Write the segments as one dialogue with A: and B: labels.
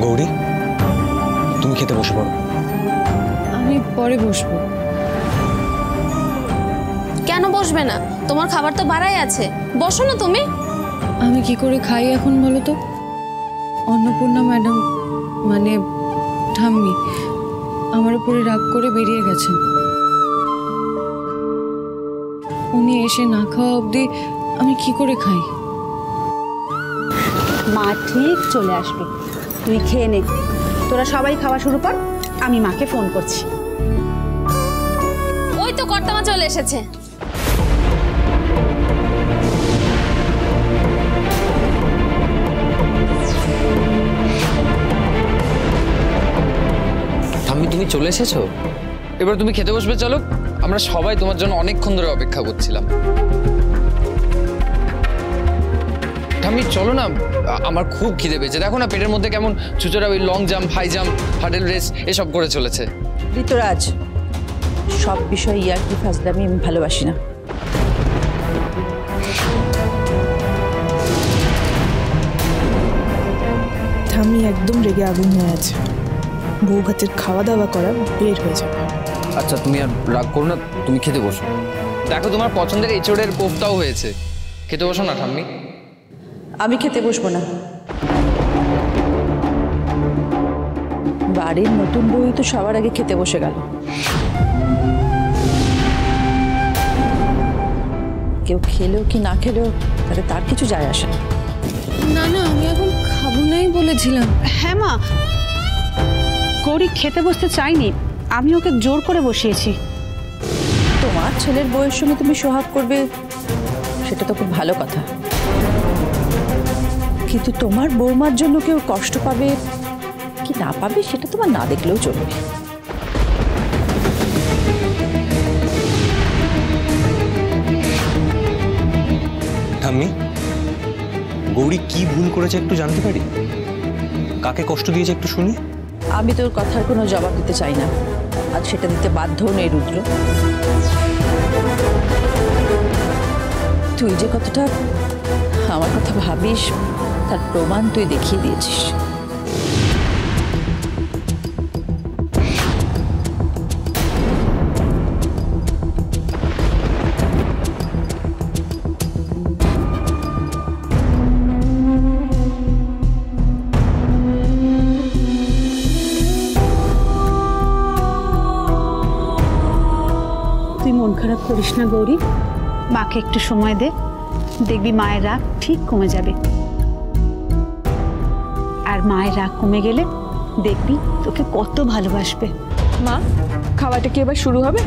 A: গৌরী তুমি খেতে বসে পড়ো।
B: আমি পরে বসবো।
C: কেন বসবে না? তোমার খাবার তো বাড়াই আছে। বসো না তুমি।
B: আমি কি করে খাই এখন বলো তো? অন্নপূর্ণা ম্যাডাম মানে ঠাম্মি আমার উপরে রাগ করে বেরিয়ে গেছেন। উনি এসে না খাওয়া অবধি আমি কি করে খাই?
D: মা ঠিক চলে আসবে। তুই খেয়ে নে। তোরা সবাই খাওয়া শুরু কর আমি মাকে ফোন করছি।
C: ওই তো কর্তামা চলে এসেছে।
E: ঠাম্মি তুমি চলে এসেছ? এবার তুমি খেতে বসবে চলো। আমরা সবাই তোমার জন্য অনেকক্ষণ ধরে অপেক্ষা করছিলাম। ঠাম্মি চলো না। আমার খুব খিদে পেয়েছে। দেখো না পেটের মধ্যে কেমন চুচরা ওই long jump high jump hurdle race এসব করে চলেছে।
D: ঋতুরাজ সব বিষয় ইয়ার্কি ফাজলামি আমি ভালোবাসি না।
F: ঠাম্মি একদম রেগে আগুন হয়ে আছে। বউ ভাতের খাওয়া দাওয়া করা বের হয়ে যাবে।
E: আচ্ছা তুমি আর রাগ করো না তুমি খেতে বসো। দেখো তোমার পছন্দের এঁচড়ের কোফতাও হয়েছে। খেতে বসো না ঠাম্মি।
D: আমি খেতে বসবো না। বাড়ির নতুন বই তো সবার আগে খেতে বসে গেল। কেউ খেলেও কি না খেলেও তাহলে তার কিছু যায় আসে না।
B: না না আমি এখন খাব নাই বলেছিলাম।
G: হ্যাঁ মা। গৌরী খেতে বসতে চাইনি আমি ওকে জোর করে বসিয়েছি।
D: তোমার ছেলের বইয়ের সঙ্গে তুমি সোহাগ করবে সেটা তো খুব ভালো কথা। কিন্তু তোমার বৌমার জন্য কেউ কষ্ট পাবে কি না পাবে সেটা তোমার না দেখলেও চলবে।
A: ঠাম্মি গৌরী কি ভুল করেছে একটু জানতে পারি? কাকে কষ্ট দিয়েছে একটু শুনি।
D: আমি তোর কথার কোনো জবাব দিতে চাই না। আজ সেটা দিতে বাধ্য নেই রুদ্র। তুই যে কতটা আমার কথা ভাবিস তার প্রমাণ তুই দেখিয়ে দিয়েছিস।
G: তুই মন খারাপ করিস না গৌরী। মাকে একটু সময় দে। দেখবি মায়ের রাগ ঠিক কমে যাবে। আর মায়ের রাগ কমে গেলে দেখবি তোকে কত ভালোবাসবে।
F: মা খাওয়াটা কি এবার শুরু হবে?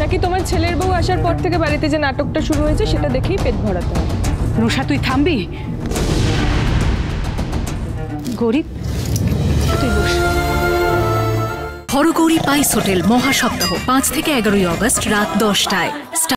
F: নাকি তোমার ছেলের বউ আসার পর থেকে বাড়িতে যে নাটকটা শুরু হয়েছে সেটা দেখেই পেট ভরাতে হবে?
G: রুষা তুই থামবি? গরিব তুই বস
H: হরগৌরী পাইস হোটেল মহাসপ্তাহ পাঁচ থেকে এগারোই অগস্ট রাত দশটায়।